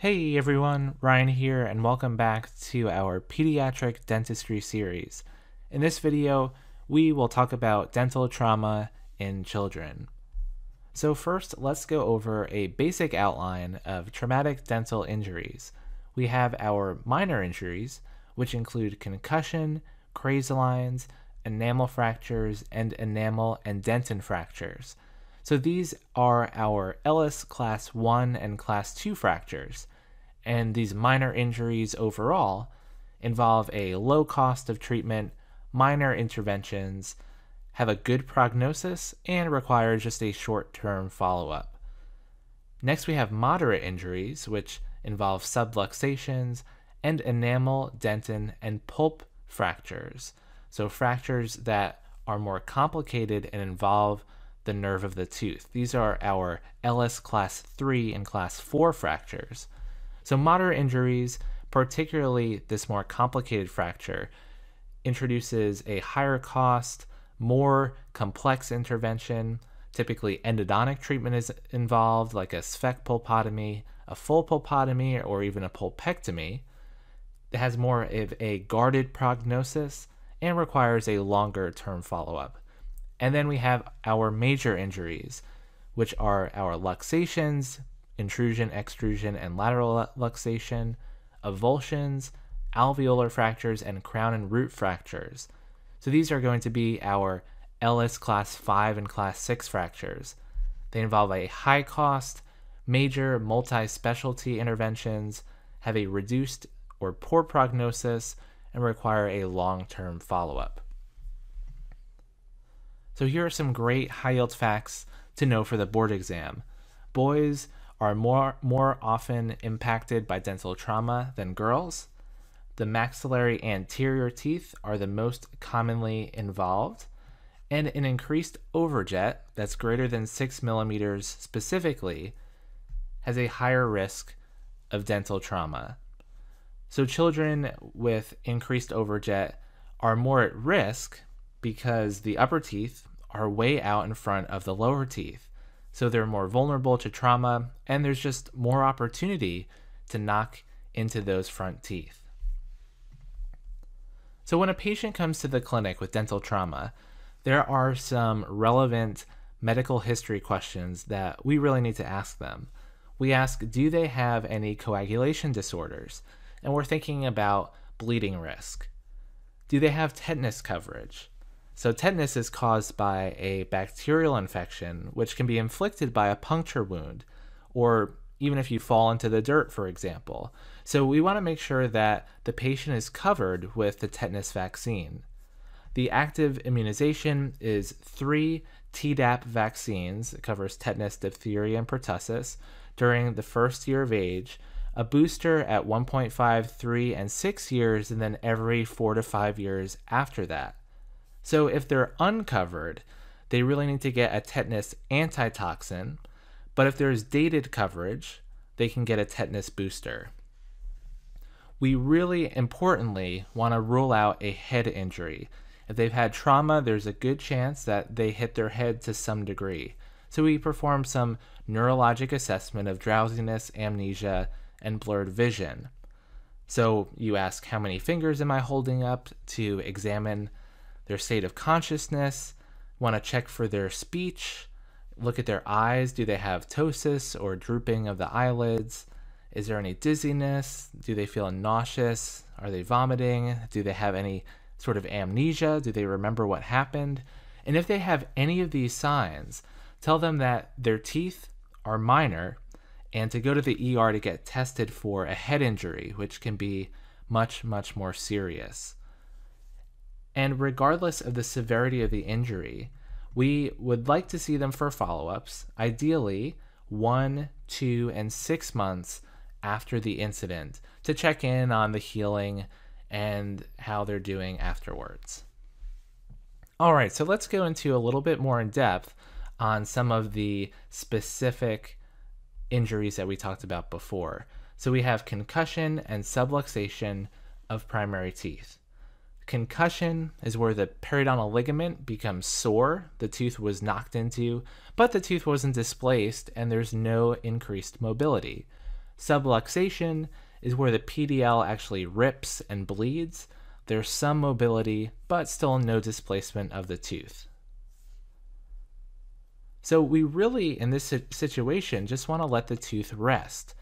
Hey everyone, Ryan here, and welcome back to our pediatric dentistry series. In this video, we will talk about dental trauma in children. So, first, let's go over a basic outline of traumatic dental injuries. We have our minor injuries, which include concussion, craze lines, enamel fractures, and enamel and dentin fractures. So these are our Ellis class 1 and class 2 fractures, and these minor injuries overall involve a low cost of treatment, minor interventions, have a good prognosis, and require just a short term follow up. Next, we have moderate injuries, which involve subluxations and enamel, dentin, and pulp fractures. So, fractures that are more complicated and involve the nerve of the tooth. These are our Ellis class 3 and class 4 fractures. So, moderate injuries, particularly this more complicated fracture, introduces a higher cost, more complex intervention. Typically, endodontic treatment is involved, like a Cvek pulpotomy, a full pulpotomy, or even a pulpectomy. It has more of a guarded prognosis and requires a longer term follow up. And then we have our major injuries, which are our luxations, intrusion, extrusion, and lateral luxation, avulsions, alveolar fractures, and crown and root fractures. So these are going to be our Ellis class 5 and class 6 fractures. They involve a high cost, major multi specialty interventions, have a reduced or poor prognosis, and require a long term follow up. So here are some great high yield facts to know for the board exam. Boys are more, more often impacted by dental trauma than girls. The maxillary anterior teeth are the most commonly involved. And an increased overjet that's greater than 6 millimeters specifically has a higher risk of dental trauma. So, children with increased overjet are more at risk because the upper teeth are way out in front of the lower teeth. So they're more vulnerable to trauma, and there's just more opportunity to knock into those front teeth. So, when a patient comes to the clinic with dental trauma, there are some relevant medical history questions that we really need to ask them. We ask, do they have any coagulation disorders? And we're thinking about bleeding risk. Do they have tetanus coverage? So, tetanus is caused by a bacterial infection, which can be inflicted by a puncture wound, or even if you fall into the dirt, for example. So, we want to make sure that the patient is covered with the tetanus vaccine. The active immunization is three Tdap vaccines, it covers tetanus, diphtheria, and pertussis, during the first year of age, a booster at 1.5, 3, and 6 years, and then every 4 to 5 years after that. So if they're uncovered, they really need to get a tetanus antitoxin. But if there's dated coverage, they can get a tetanus booster. We really importantly want to rule out a head injury. If they've had trauma, there's a good chance that they hit their head to some degree. So we perform some neurologic assessment of drowsiness, amnesia, and blurred vision. So you ask, how many fingers am I holding up to examine their state of consciousness? Want to check for their speech? Look at their eyes. Do they have ptosis or drooping of the eyelids? Is there any dizziness? Do they feel nauseous? Are they vomiting? Do they have any sort of amnesia? Do they remember what happened? And if they have any of these signs, tell them that their teeth are minor and to go to the ER to get tested for a head injury, which can be much, much more serious. And regardless of the severity of the injury, we would like to see them for follow ups, ideally one, two, and six months after the incident to check in on the healing and how they're doing afterwards. All right, so let's go into a little bit more in depth on some of the specific injuries that we talked about before. So we have concussion and subluxation of primary teeth. Concussion is where the periodontal ligament becomes sore, the tooth was knocked into, but the tooth wasn't displaced and there's no increased mobility. Subluxation is where the PDL actually rips and bleeds. There's some mobility, but still no displacement of the tooth. So we really, in this situation, just want to let the tooth rest.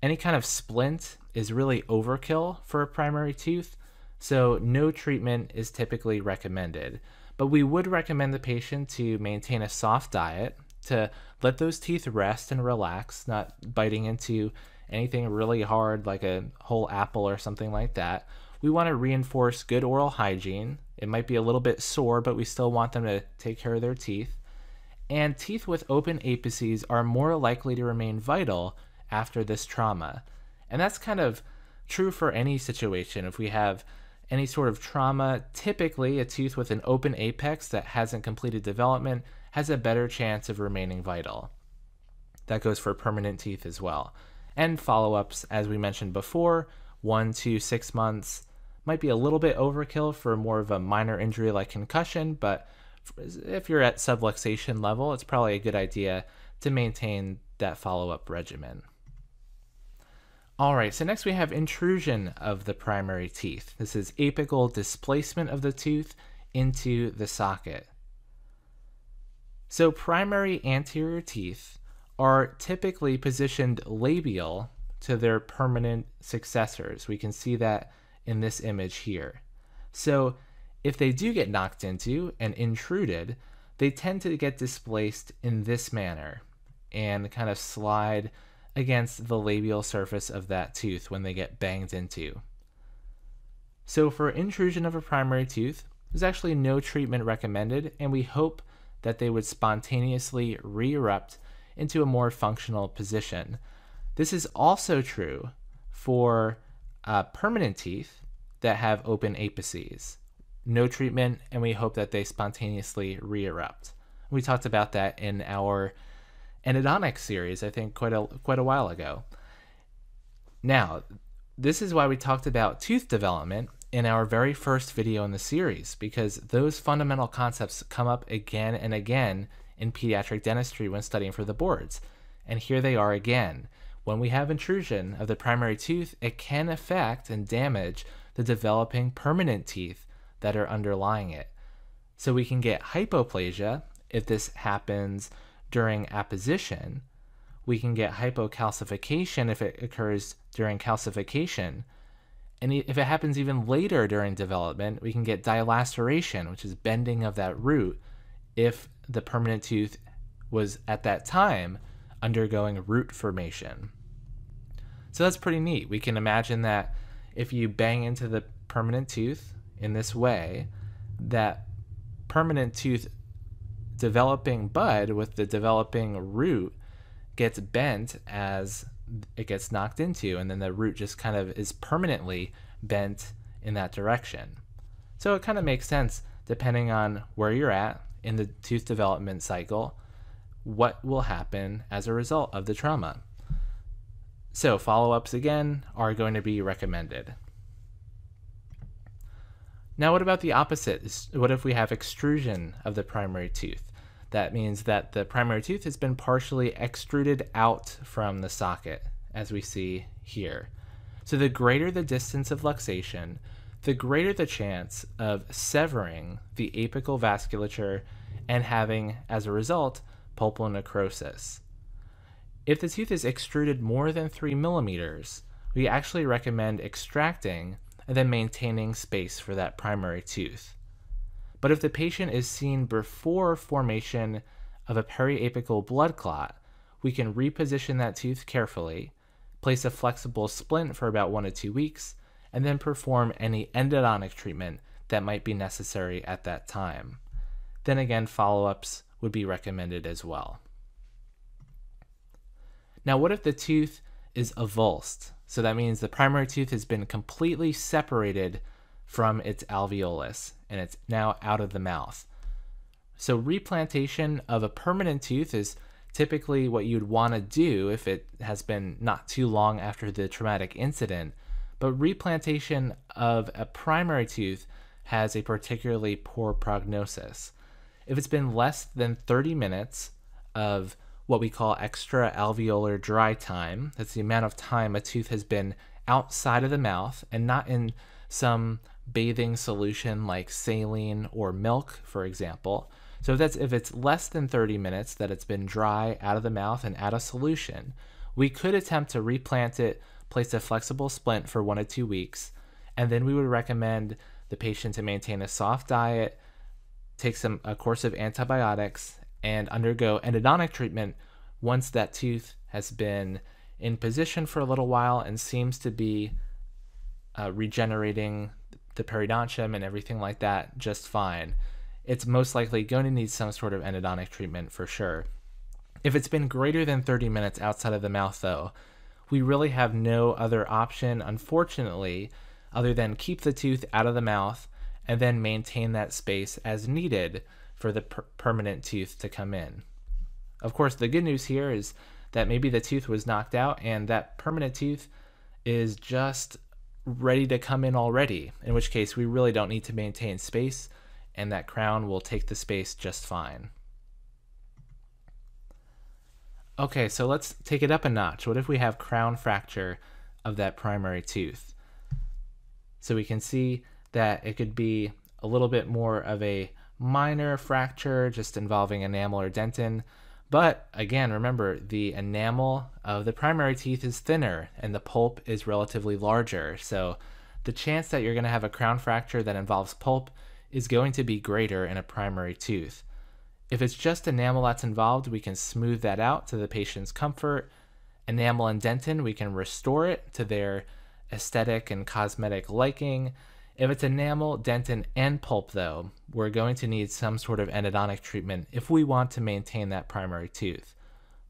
Any kind of splint is really overkill for a primary tooth, so no treatment is typically recommended. But we would recommend the patient to maintain a soft diet, to let those teeth rest and relax, not biting into anything really hard like a whole apple or something like that. We want to reinforce good oral hygiene. It might be a little bit sore, but we still want them to take care of their teeth and teeth with open apices are more likely to remain vital after this trauma. And that's kind of true for any situation. If we have any sort of trauma, typically a tooth with an open apex that hasn't completed development has a better chance of remaining vital. That goes for permanent teeth as well. And follow ups, as we mentioned before, one to six months might be a little bit overkill for more of a minor injury like concussion, but if you're at subluxation level, it's probably a good idea to maintain that follow up regimen. All right, so next we have intrusion of the primary teeth. This is apical displacement of the tooth into the socket. So primary anterior teeth are typically positioned labial to their permanent successors. We can see that in this image here. So if they do get knocked into and intruded, they tend to get displaced in this manner and kind of slide against the labial surface of that tooth when they get banged into. So, for intrusion of a primary tooth, there's actually no treatment recommended, and we hope that they would spontaneously re erupt into a more functional position. This is also true for uh, permanent teeth that have open apices no treatment, and we hope that they spontaneously re-erupt. We talked about that in our endodontic series, I think, quite a quite a while ago. Now, this is why we talked about tooth development in our very first video in the series, because those fundamental concepts come up again and again in pediatric dentistry when studying for the boards. And here they are again. When we have intrusion of the primary tooth, it can affect and damage the developing permanent teeth that are underlying it. So we can get hypoplasia if this happens during apposition. We can get hypocalcification if it occurs during calcification. And if it happens even later during development, we can get dilaceration, which is bending of that root, if the permanent tooth was at that time undergoing root formation. So that's pretty neat. We can imagine that if you bang into the permanent tooth in this way that permanent tooth developing bud with the developing root gets bent as it gets knocked into, and then the root just kind of is permanently bent in that direction. So it kind of makes sense depending on where you're at in the tooth development cycle, what will happen as a result of the trauma. So follow ups again are going to be recommended. Now, what about the opposite? What if we have extrusion of the primary tooth? That means that the primary tooth has been partially extruded out from the socket, as we see here. So the greater the distance of luxation, the greater the chance of severing the apical vasculature and having, as a result, pulp necrosis. If the tooth is extruded more than 3 millimeters, we actually recommend extracting and then maintaining space for that primary tooth. But if the patient is seen before formation of a periapical blood clot, we can reposition that tooth carefully, place a flexible splint for about one to two weeks, and then perform any endodontic treatment that might be necessary at that time. Then again, follow ups would be recommended as well. Now, what if the tooth is avulsed? So that means the primary tooth has been completely separated from its alveolus and it's now out of the mouth. So replantation of a permanent tooth is typically what you'd want to do if it has been not too long after the traumatic incident. But replantation of a primary tooth has a particularly poor prognosis. If it's been less than 30 minutes of what we call extra alveolar dry time. That's the amount of time a tooth has been outside of the mouth and not in some bathing solution like saline or milk, for example. So that's if it's less than 30 minutes that it's been dry out of the mouth and out of solution, we could attempt to replant it, place a flexible splint for one to two weeks, and then we would recommend the patient to maintain a soft diet, take some a course of antibiotics, and undergo endodontic treatment once that tooth has been in position for a little while and seems to be uh, regenerating the periodontium and everything like that just fine. It's most likely going to need some sort of endodontic treatment for sure. If it's been greater than 30 minutes outside of the mouth, though, we really have no other option, unfortunately, other than keep the tooth out of the mouth and then maintain that space as needed for the per- permanent tooth to come in. Of course, the good news here is that maybe the tooth was knocked out and that permanent tooth is just ready to come in already, in which case we really don't need to maintain space and that crown will take the space just fine. Okay, so let's take it up a notch. What if we have crown fracture of that primary tooth? So we can see that it could be a little bit more of a minor fracture just involving enamel or dentin. But again, remember the enamel of the primary teeth is thinner and the pulp is relatively larger. So the chance that you're going to have a crown fracture that involves pulp is going to be greater in a primary tooth. If it's just enamel that's involved, we can smooth that out to the patient's comfort. Enamel and dentin, we can restore it to their aesthetic and cosmetic liking. If it's enamel, dentin, and pulp, though, we're going to need some sort of endodontic treatment if we want to maintain that primary tooth.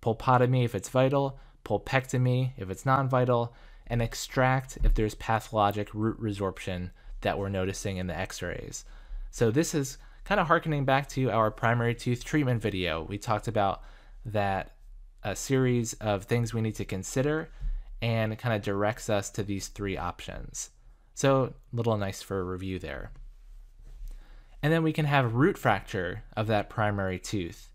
Pulpotomy if it's vital, pulpectomy if it's non vital, and extract if there's pathologic root resorption that we're noticing in the x rays. So, this is kind of harkening back to our primary tooth treatment video. We talked about that a series of things we need to consider and kind of directs us to these three options. So, little nice for a review there. And then we can have root fracture of that primary tooth.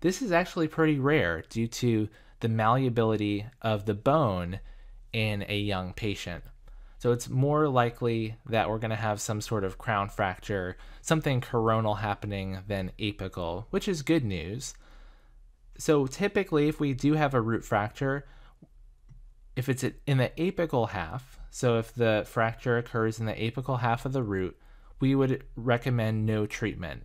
This is actually pretty rare due to the malleability of the bone in a young patient. So it's more likely that we're going to have some sort of crown fracture, something coronal happening than apical, which is good news. So typically, if we do have a root fracture, if it's in the apical half, so if the fracture occurs in the apical half of the root, we would recommend no treatment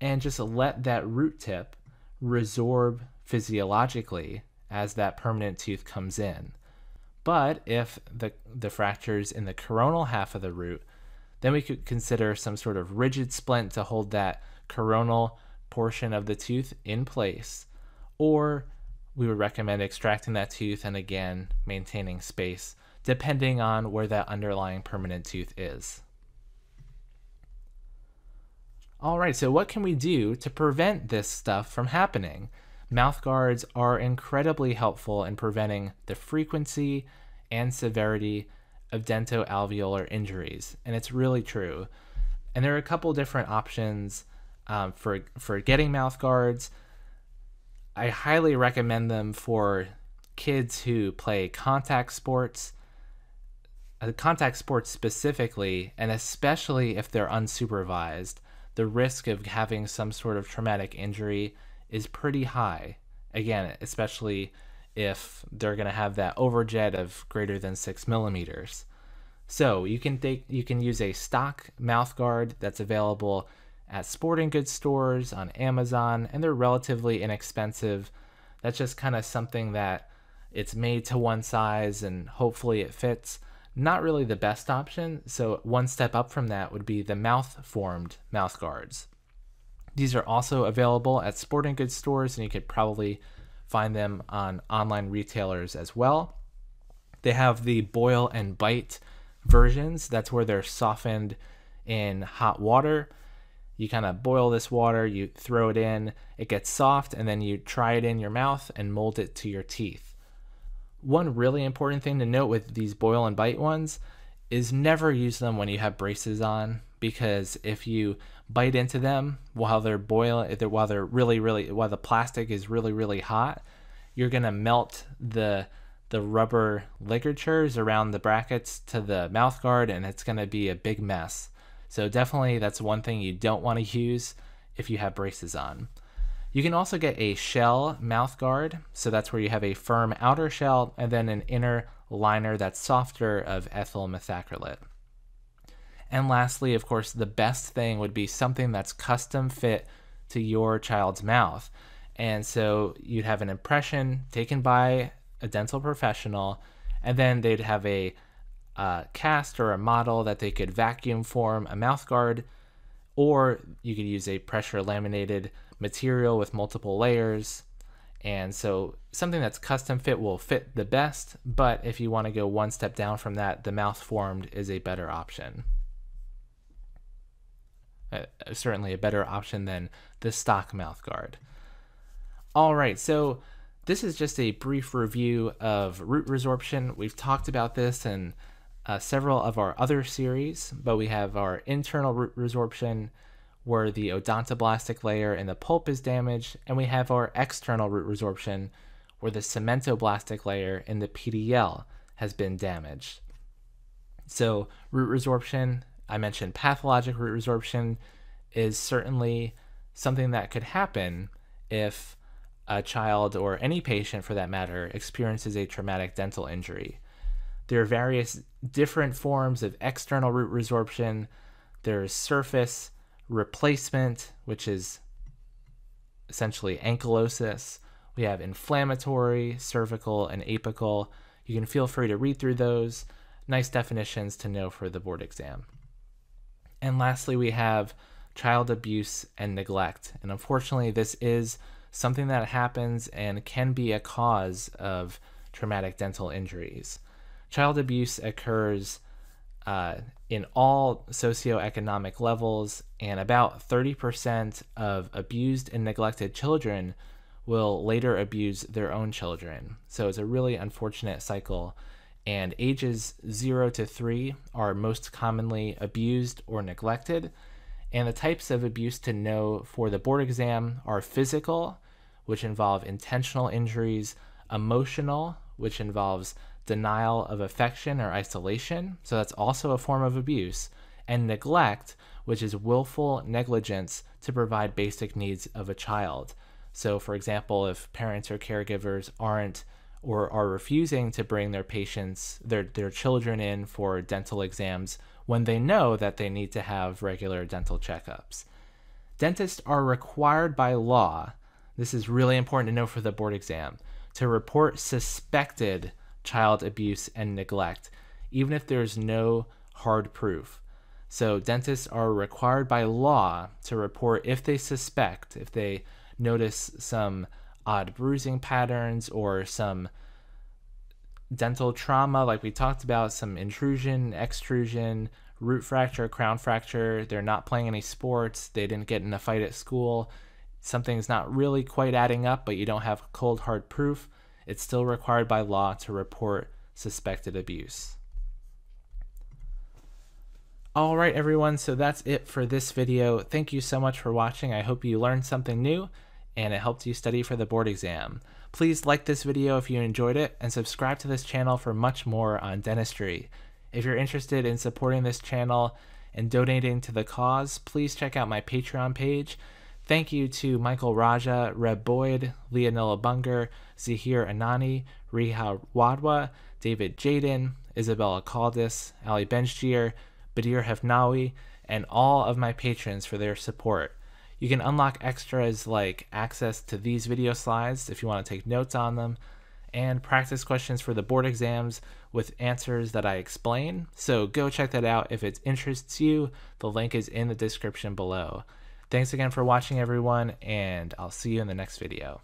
and just let that root tip resorb physiologically as that permanent tooth comes in. But if the, the fracture is in the coronal half of the root, then we could consider some sort of rigid splint to hold that coronal portion of the tooth in place. Or we would recommend extracting that tooth and again maintaining space depending on where that underlying permanent tooth is. All right, so what can we do to prevent this stuff from happening? Mouth guards are incredibly helpful in preventing the frequency and severity of dentoalveolar injuries, and it's really true. And there are a couple different options um, for for getting mouth guards. I highly recommend them for kids who play contact sports Uh, contact sports specifically, and especially if they're unsupervised, the risk of having some sort of traumatic injury is pretty high. Again, especially if they're going to have that overjet of greater than six millimeters. So you can take you can use a stock mouth guard that's available at sporting goods stores on Amazon, and they're relatively inexpensive. That's just kind of something that it's made to one size and hopefully it fits not really the best option. So one step up from that would be the mouth formed mouth guards. These are also available at sporting goods stores, and you could probably find them on online retailers as well. They have the boil and bite versions. That's where they're softened in hot water. You kind of boil this water, you throw it in, it gets soft, and then you try it in your mouth and mold it to your teeth one really important thing to note with these boil and bite ones is never use them when you have braces on because if you bite into them while they're boiling, while they're really, really, while the plastic is really, really hot, you're gonna melt the the rubber ligatures around the brackets to the mouth guard, and it's gonna be a big mess. So definitely, that's one thing you don't want to use if you have braces on. You can also get a shell mouth guard, so that's where you have a firm outer shell and then an inner liner that's softer of ethyl methacrylate. And lastly, of course, the best thing would be something that's custom fit to your child's mouth. And so you'd have an impression taken by a dental professional, and then they'd have a uh, cast or a model that they could vacuum form a mouth guard, or you could use a pressure laminated material with multiple layers. And so something that's custom fit will fit the best, but if you want to go one step down from that, the mouth formed is a better option. Uh, certainly a better option than the stock mouth guard. All right, so this is just a brief review of root resorption. We've talked about this in uh, several of our other series, but we have our internal root resorption where the odontoblastic layer in the pulp is damaged, and we have our external root resorption where the cementoblastic layer in the PDL has been damaged. So root resorption I mentioned pathologic root resorption is certainly something that could happen if a child or any patient for that matter experiences a traumatic dental injury. There are various different forms of external root resorption. There's surface replacement, which is essentially ankylosis. We have inflammatory, cervical, and apical. You can feel free to read through those. Nice definitions to know for the board exam. And lastly, we have child abuse and neglect. And unfortunately, this is something that happens and can be a cause of traumatic dental injuries. Child abuse occurs uh, in all socioeconomic levels, and about 30% of abused and neglected children will later abuse their own children. So it's a really unfortunate cycle and ages 0 to 3 are most commonly abused or neglected. And the types of abuse to know for the board exam are physical, which involve intentional injuries, emotional, which involves denial of affection or isolation, so that's also a form of abuse, and neglect, which is willful negligence to provide basic needs of a child. So, for example, if parents or caregivers aren't or are refusing to bring their patients, their, their children in for dental exams when they know that they need to have regular dental checkups. Dentists are required by law, this is really important to know for the board exam, to report suspected child abuse and neglect, even if there's no hard proof. So, dentists are required by law to report if they suspect, if they notice some odd bruising patterns or some dental trauma, like we talked about, some intrusion, extrusion, root fracture, crown fracture. They're not playing any sports. They didn't get in a fight at school. Something's not really quite adding up, but you don't have cold hard proof. It's still required by law to report suspected abuse. All right, everyone, so that's it for this video. Thank you so much for watching. I hope you learned something new and it helped you study for the board exam. Please like this video if you enjoyed it and subscribe to this channel for much more on dentistry. If you're interested in supporting this channel and donating to the cause, please check out my Patreon page. Thank you to Michael Raja, Reb Boyd, Leonilla Bunger, Zahir Anani, Riha Wadwa, David Jaden, Isabella Caldis, Ali Benjir, Badir Hefnawi, and all of my patrons for their support. You can unlock extras like access to these video slides if you want to take notes on them, and practice questions for the board exams with answers that I explain. So go check that out if it interests you. The link is in the description below. Thanks again for watching, everyone, and I'll see you in the next video.